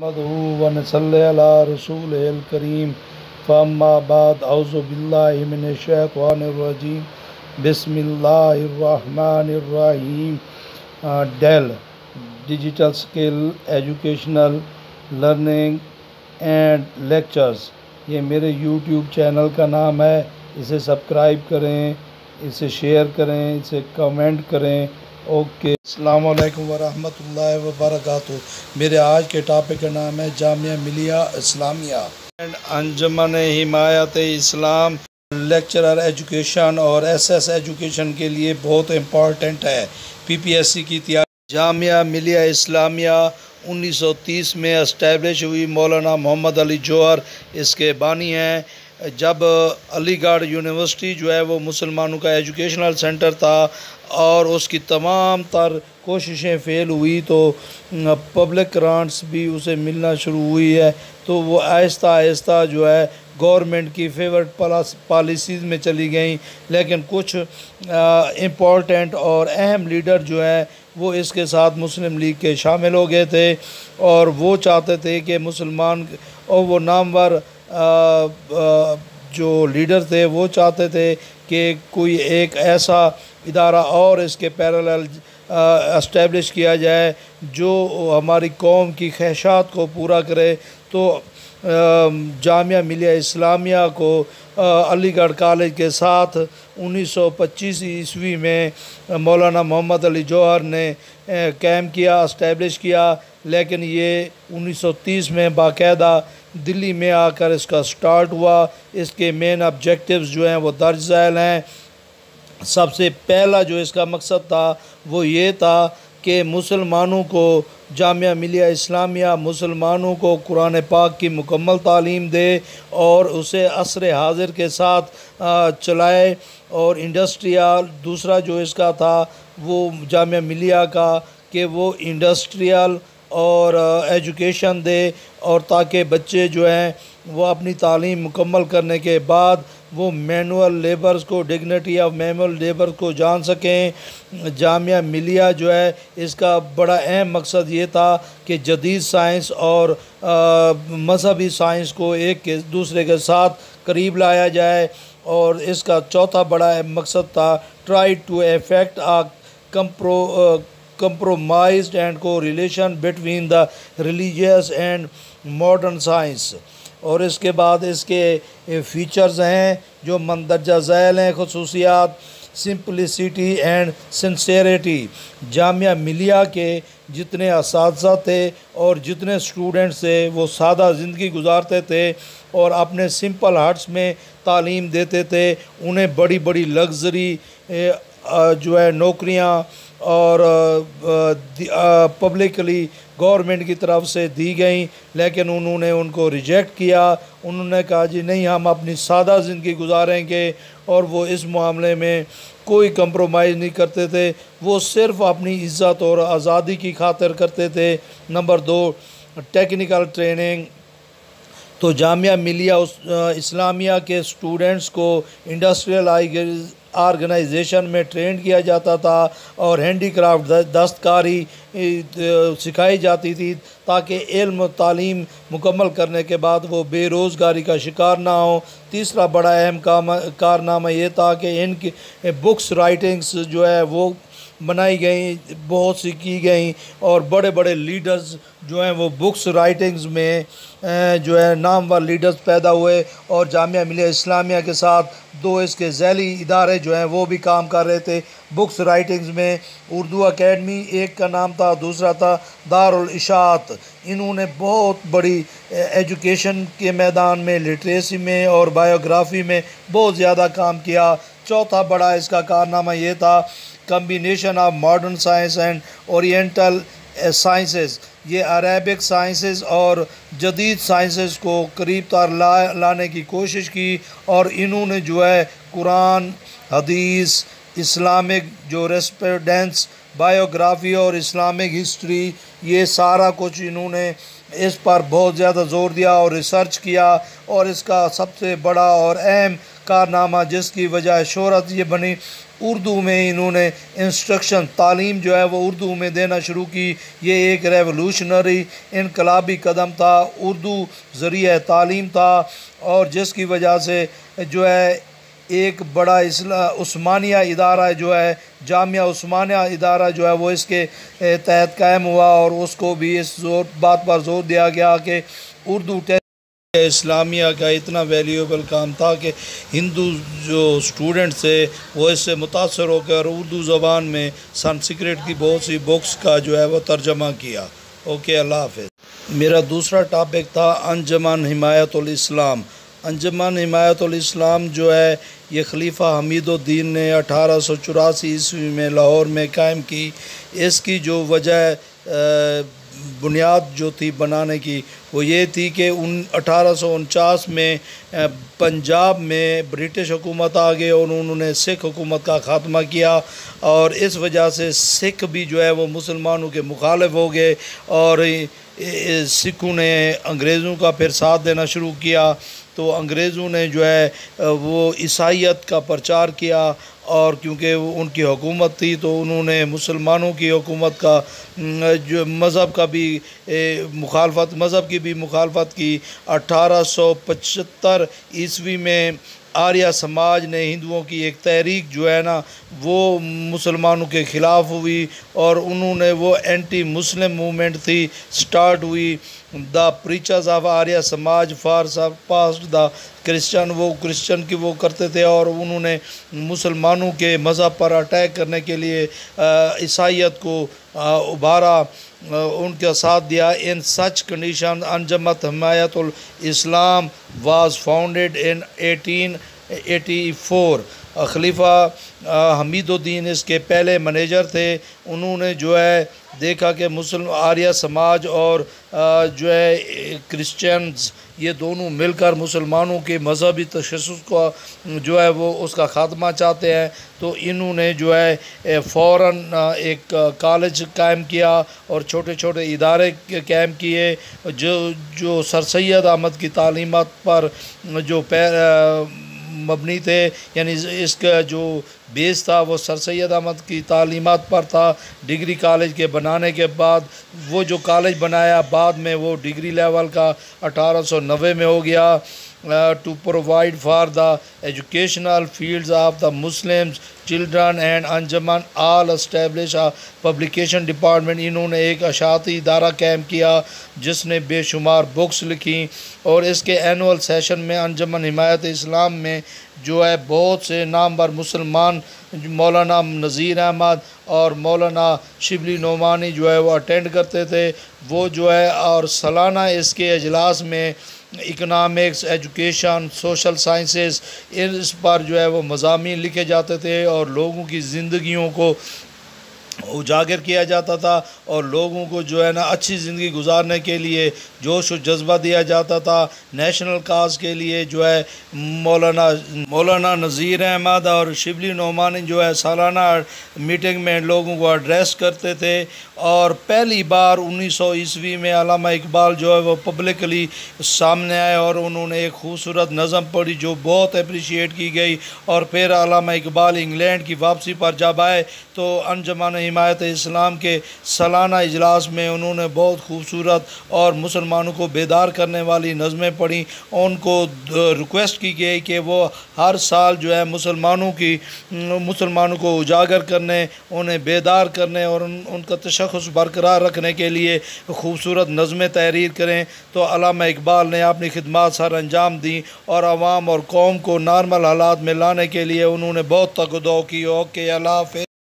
نحمده ونصلي على رسوله الكريم. فأما بعد أعوذ بالله من الشيطان الرجيم بسم الله الرحمن الرحیم. Deal digital skill educational learning and lectures یہ میرے یوٹیوب چینل کا نام ہے، اسے سبسکرائب کریں، اسے شیئر کریں، اسے کمنٹ کریں اوکے۔ السلام علیکم ورحمۃ اللہ وبرکاتہ۔ میرے آج کے ٹاپک کا نام ہے جامعہ ملیہ اسلامیہ۔ انجمن حمایت اسلام، لیکچرر ایجوکیشن اور ایس ایس ایجوکیشن کے لیے بہت امپورٹنٹ ہے۔ پی پی ایس سی کی تیاری۔ جامعہ ملیہ اسلامیہ انیس سو تیس میں اسٹیبلش ہوئی مولانا محمد علی جوہر۔ اس کے بانی ہیں۔ جب علی گڑھ یونیورسٹی جو ہے وہ مسلمانوں کا ایجوکیشنل سینٹر تھا اور اس کی تمام تر کوششیں فیل ہوئی تو پبلک گرانٹس بھی اسے ملنا شروع ہوئی ہے۔ تو وہ آہستہ آہستہ جو ہے گورنمنٹ کی فیورٹ پالیسیز میں چلی گئیں۔ لیکن کچھ امپورٹنٹ اور اہم لیڈر جو ہیں وہ اس کے ساتھ مسلم لیگ کے شامل ہو گئے تھے۔ اور وہ چاہتے تھے کہ مسلمان، اور وہ نامور جو لیڈر تھے وہ چاہتے تھے کہ کوئی ایک ایسا ادارہ اور اس کے پیرالل اسٹیبلش کیا جائے جو ہماری قوم کی خواہشات کو پورا کرے۔ تو جامعہ ملیہ اسلامیہ کو علی گڑھ کالج کے ساتھ انیس سو پچیس عیسوی میں مولانا محمد علی جوہر نے قائم کیا، اسٹیبلش کیا، لیکن یہ انیس سو تیس میں باقاعدہ دلی میں آ کر اس کا سٹارٹ ہوا۔ اس کے مین آبجیکٹیوز جو ہیں وہ درج ذیل ہیں۔ سب سے پہلا جو اس کا مقصد تھا وہ یہ تھا کہ مسلمانوں کو جامعہ ملیہ اسلامیہ مسلمانوں کو قرآن پاک کی مکمل تعلیم دے اور اسے عصر حاضر کے ساتھ چلائے اور انڈسٹریال دوسرا جو اس کا تھا وہ جامعہ ملیہ کا کہ وہ انڈسٹریل اور ایجوکیشن دے اور تاکہ بچے جو ہیں وہ اپنی تعلیم مکمل کرنے کے بعد وہ مینول لیبرز کو ڈگنیٹی آف مینول لیبر کو جان سکیں۔ جامعہ ملیہ جو ہے، اس کا بڑا اہم مقصد یہ تھا کہ جدید سائنس اور مذہبی سائنس کو ایک کے دوسرے کے ساتھ قریب لایا جائے اور اس کا چوتھا بڑا مقصد تھا try to affect a compro compromised and کو relation between the religious and modern science اور اس کے بعد اس کے فیچرز ہیں جو مندرجہ ذیل ہیں، خصوصیات simplicity and sincerity Jamia Millia کے جتنے اساتذہ تھے اور جتنے اسٹوڈنٹس تھے، وہ سادہ زندگی گزارتے تھے اور اپنے سمپل ہارٹس میں تعلیم دیتے تھے۔ انہیں بڑی بڑی لگژری جو ہے نوکریاں اور پبلکلی گورنمنٹ کی طرف سے دی گئیں، لیکن انہوں نے ان کو ریجیکٹ کیا۔ انہوں نے کہا جی نہیں، ہم اپنی سادہ زندگی گزاریں گے۔ اور وہ اس معاملے میں کوئی کمپرومائز نہیں کرتے تھے۔ وہ صرف اپنی عزت اور آزادی کی خاطر کرتے تھے۔ نمبر دو ٹیکنیکل ٹریننگ تو جامعہ ملیہ اسلامیہ کے اسٹوڈنٹس کو انڈسٹریل آرگنائزیشن میں ٹرین کیا جاتا تھا اور ہینڈی کرافٹ دستکاری سکھائی جاتی تھی تاکہ علم و تعلیم مکمل کرنے کے بعد وہ بے روزگاری کا شکار نہ ہوں۔ تیسرا بڑا اہم کام، کارنامہ یہ تھا کہ ان کی بکس رائٹنگس جو ہے وہ بنائی گئیں، بہت سی کی گئیں اور بڑے بڑے لیڈرز جو ہیں وہ بکس رائٹنگز میں جو ہے نامور لیڈرز پیدا ہوئے اور جامعہ ملیہ اسلامیہ کے ساتھ دو اس کے ذیلی ادارے جو ہیں وہ بھی کام کر رہے تھے۔ بکس رائٹنگز میں اردو اکیڈمی ایک کا نام تھا، دوسرا تھا دارالاشاعت انہوں نے بہت بڑی ایجوکیشن کے میدان میں لٹریسی میں اور بایوگرافی میں بہت زیادہ کام کیا۔ چوتھا بڑا اس کا کارنامہ یہ تھا combination of modern science and oriental sciences یہ عربک سائنسز اور جدید سائنسز کو قریب تر لانے کی کوشش کی اور انہوں نے جو ہے قرآن، حدیث، اسلامک جو ریسپیڈنس بایوگرافی اور اسلامک ہسٹری یہ سارا کچھ انہوں نے اس پر بہت زیادہ زور دیا اور ریسرچ کیا اور اس کا سب سے بڑا اور اہم کارنامہ، جس کی وجہ شہرت یہ بنی۔ اردو میں انہوں نے انسٹرکشن، تعلیم جو ہے وہ اردو میں دینا شروع کی۔ یہ ایک ریولوشنری انقلابی قدم تھا۔ اردو ذریعہ تعلیم تھا۔ اور جس کی وجہ سے جو ہے ایک بڑا عثمانیہ ادارہ جو ہے، جامعہ عثمانیہ ادارہ جو ہے وہ اس کے تحت قائم ہوا۔ اور اس کو بھی اس زور، بات پر زور دیا گیا کہ اردو اسلامیہ کا اتنا ویلیوبل کام تھا کہ ہندو جو اسٹوڈنٹ تھے، وہ اس سے متاثر ہو کر اردو زبان میں سنسکرٹ کی بہت سی بکس کا جو ہے وہ ترجمہ کیا۔ اوکے اللہ حافظ۔ میرا دوسرا ٹاپک تھا، انجمن حمایت الاسلام۔ انجمن حمایت الاسلام جو ہے، یہ خلیفہ حمید الدین نے اٹھارہ سو چوراسی عیسوی میں لاہور میں قائم کی۔ اس کی جو وجہ بنیاد جو تھی بنانے کی، وہ یہ تھی کہ ان اٹھارہ سو انچاس میں پنجاب میں برٹش حکومت آ گئے اور انہوں نے سکھ حکومت کا خاتمہ کیا اور اس وجہ سے سکھ بھی جو ہے وہ مسلمانوں کے مخالف ہو گئے اور سکھوں نے انگریزوں کا پھر ساتھ دینا شروع کیا۔ تو انگریزوں نے جو ہے وہ عیسائیت کا پرچار کیا اور کیونکہ ان کی حکومت تھی تو انہوں نے مسلمانوں کی حکومت کا جو مذہب کا بھی مخالفت، مذہب کی بھی مخالفت کی۔ اٹھارہ سو پچہتر عیسوی میں آریہ سماج نے ہندوؤں کی ایک تحریک جو ہے نا، وہ مسلمانوں کے خلاف ہوئی اور انہوں نے وہ اینٹی مسلم موومنٹ تھی سٹارٹ ہوئی۔ The preachers of Arya Samaj for past the Christian, وہ کرسچن کی وہ کرتے تھے اور انہوں نے مسلمانوں کے مذہب پر اٹیک کرنے کے لیے عیسائیت کو ابھارا۔ ان کا ساتھ دیا ان سچ condition Anjuman Himayat al-Islam was founded in eighteen eighty four Khalifa Hamid uddin اس کے پہلے منیجر تھے، انہوں نے جو ہے دیکھا کہ مسلم آریہ سماج اور جو ہے کرسچنز یہ دونوں مل کر مسلمانوں کے مذہبی تشخص کو، جو ہے، وہ اس کا خاتمہ چاہتے ہیں۔ تو انہوں نے جو ہے فوراً ایک کالج قائم کیا اور چھوٹے چھوٹے ادارے قائم کیے، جو جو سر سید احمد کی تعلیمات پر، جو مبنی تھے یعنی اس کا جو بیس تھا وہ سر سید احمد کی تعلیمات پر تھا، ڈگری کالج کے بنانے کے بعد وہ جو کالج بنایا، بعد میں وہ ڈگری لیول کا اٹھارہ سو نوے میں ہو گیا۔ To provide for the educational fields of the Muslims children and Anjuman all establish publication department انہوں نے ایک اشاعتی ادارہ قائم کیا جس نے بے شمار بکس لکھیں اور اس کے اینول سیشن میں انجمن حمایت اسلام میں جو ہے بہت سے نامور مسلمان مولانا نذیر احمد اور مولانا شبلی نعمانی جو ہے وہ اٹینڈ کرتے تھے وہ جو ہے اور سالانہ اس کے اجلاس میں اکنامکس ایجوکیشن سوشل سائنسز اس پر جو ہے وہ مضامین لکھے جاتے تھے اور لوگوں کی زندگیوں کو اجاگر کیا جاتا تھا اور لوگوں کو جو ہے نا اچھی زندگی گزارنے کے لیے جوش و جذبہ دیا جاتا تھا نیشنل کاز کے لیے جو ہے مولانا مولانا نذیر احمد اور شبلی نعمانی جو ہے سالانہ میٹنگ میں لوگوں کو ایڈریس کرتے تھے اور پہلی بار انیس سو عیسوی میں علامہ اقبال جو ہے وہ پبلکلی سامنے آئے اور انہوں نے ایک خوبصورت نظم پڑھی جو بہت اپریشیٹ کی گئی اور پھر علامہ اقبال انگلینڈ کی واپسی پر جب آئے تو انجمان حمایت اسلام کے سالانہ اجلاس میں انہوں نے بہت خوبصورت اور مسلمانوں کو بیدار کرنے والی نظمیں پڑھیں۔ ان کو ریکویسٹ کی گئی کہ وہ ہر سال جو ہے مسلمانوں کی، مسلمانوں کو اجاگر کرنے، انہیں بیدار کرنے اور ان کا تشخص برقرار رکھنے کے لیے خوبصورت نظمیں تحریر کریں۔ تو علامہ اقبال نے اپنی خدمات سر انجام دیں اور عوام اور قوم کو نارمل حالات میں لانے کے لیے انہوں نے بہت تک دو کی۔ اوکے، اللہ حافظ۔